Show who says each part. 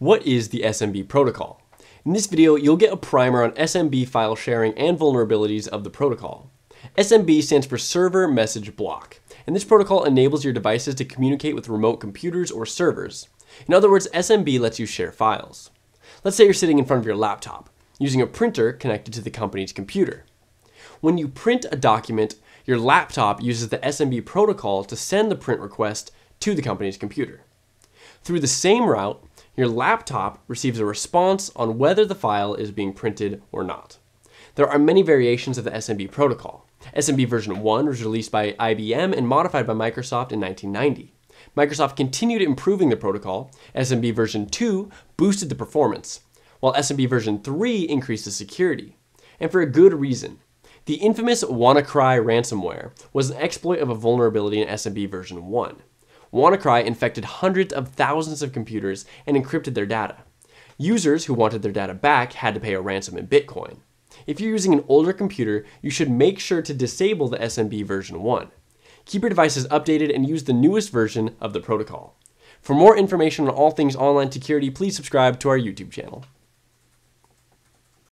Speaker 1: What is the SMB protocol? In this video, you'll get a primer on SMB file sharing and vulnerabilities of the protocol. SMB stands for Server Message Block, and this protocol enables your devices to communicate with remote computers or servers. In other words, SMB lets you share files. Let's say you're sitting in front of your laptop, using a printer connected to the company's computer. When you print a document, your laptop uses the SMB protocol to send the print request to the company's computer. Through the same route, your laptop receives a response on whether the file is being printed or not. There are many variations of the SMB protocol. SMB version 1 was released by IBM and modified by Microsoft in 1990. Microsoft continued improving the protocol. SMB version 2 boosted the performance, while SMB version 3 increased the security. And for a good reason. The infamous WannaCry ransomware was an exploit of a vulnerability in SMB version 1. WannaCry infected hundreds of thousands of computers and encrypted their data. Users who wanted their data back had to pay a ransom in Bitcoin. If you're using an older computer, you should make sure to disable the SMB version 1. Keep your devices updated and use the newest version of the protocol. For more information on all things online security, please subscribe to our YouTube channel.